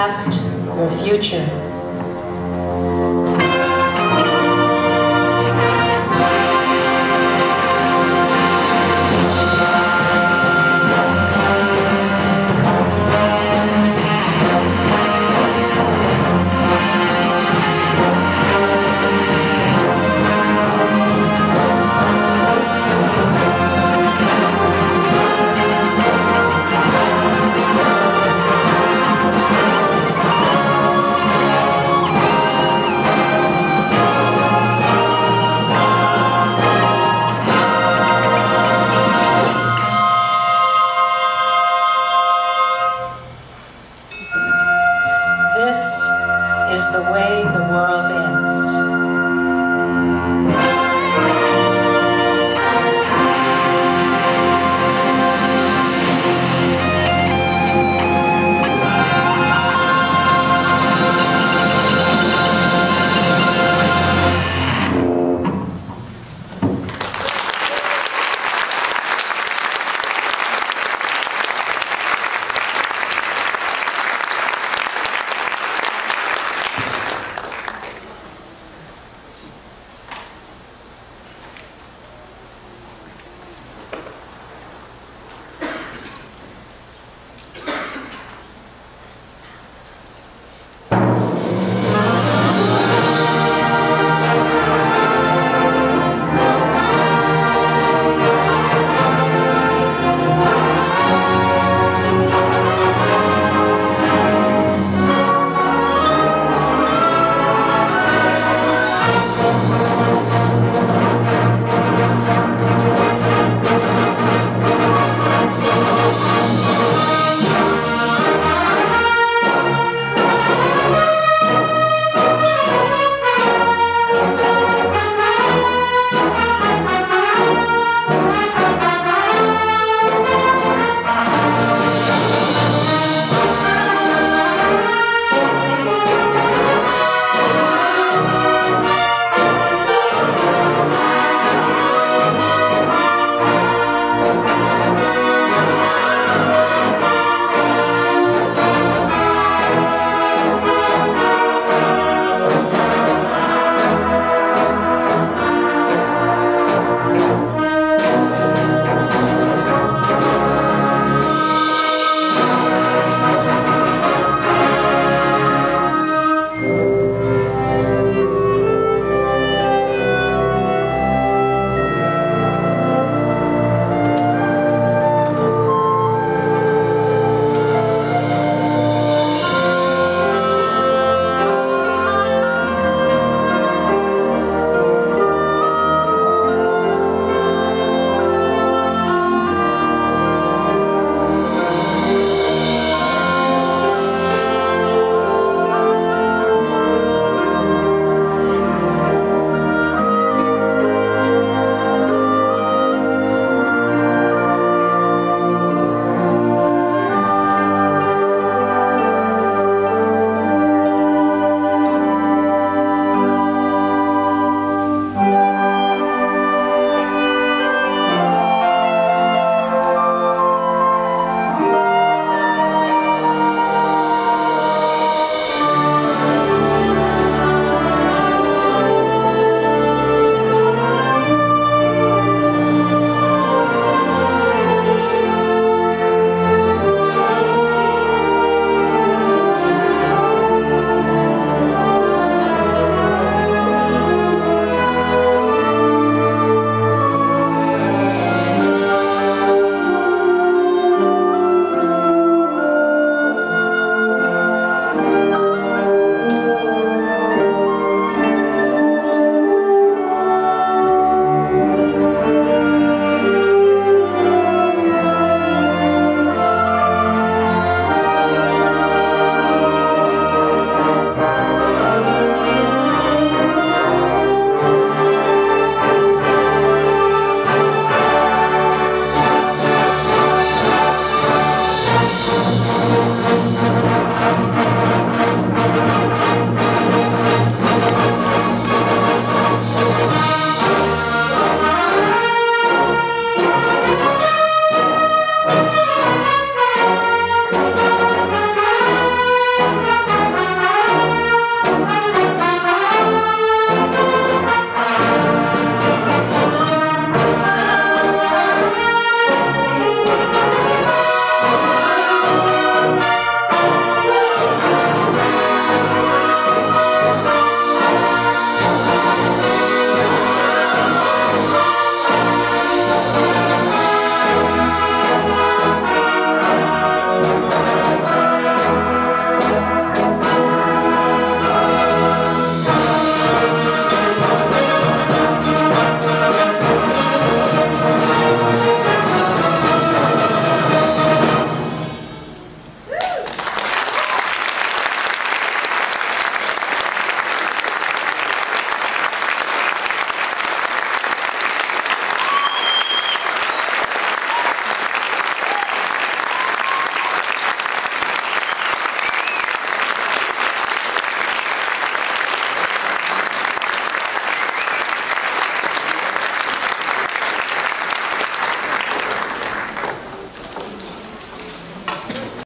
past, your future. The way the world ends.